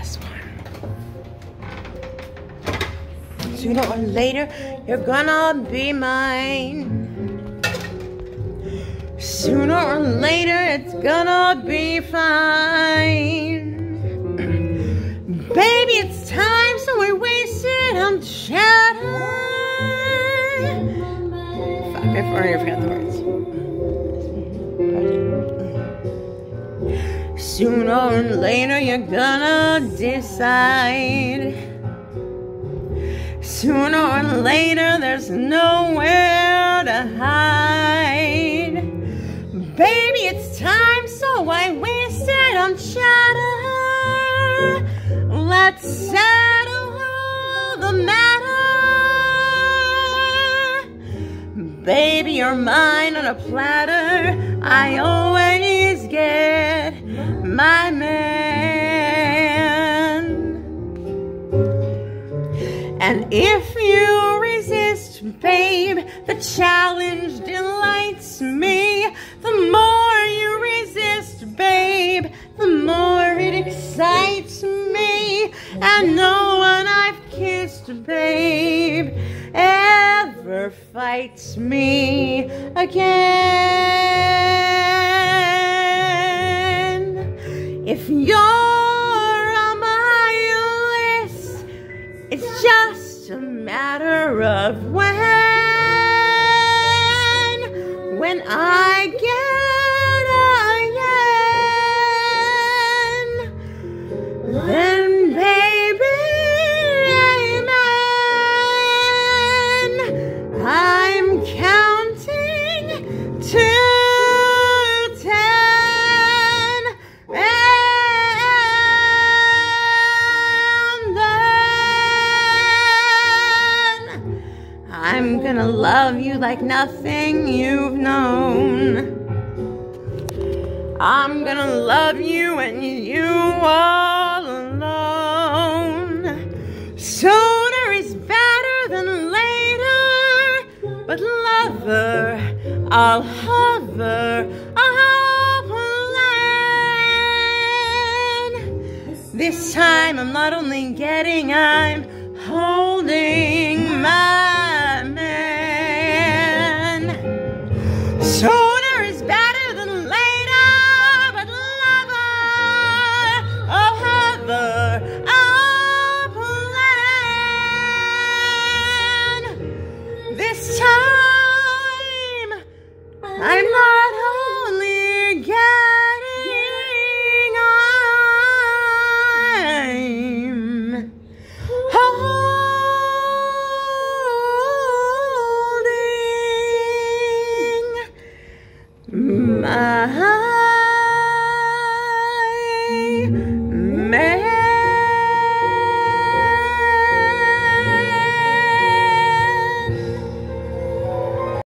last one. Sooner or later, you're gonna be mine. Sooner or later, it's gonna be fine. Baby, it's time, so we wasted on chatter. Fuck, I already forgot the words. Sooner or later, you're gonna decide. Sooner or later, there's nowhere to hide. Baby, it's time, so I wasted on chatter. Let's settle the matter. Baby, you're mine on a platter. I always get And if you resist, babe, the challenge delights me. The more you resist, babe, the more it excites me. And no one I've kissed, babe, ever fights me again. If you're of when. When I get a yen, then baby, amen. I'm counting to love you like nothing you've known. I'm gonna love you and you all alone. Sooner is better than later, but lover, I'll hover, I'll plan. This time I'm not only getting, I'm holding Sooner is better than later, but lover, oh hover, oh plan. This time, I'm not